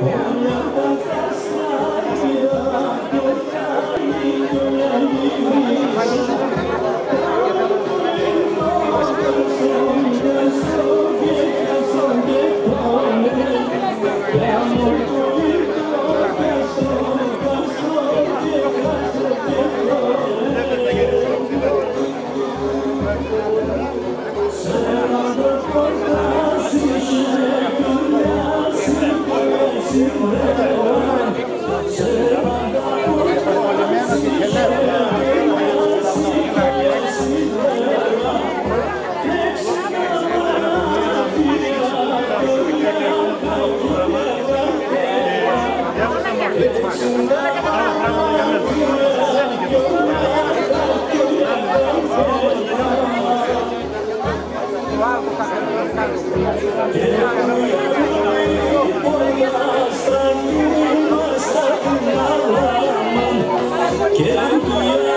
Hallelujah. Yeah. Yeah.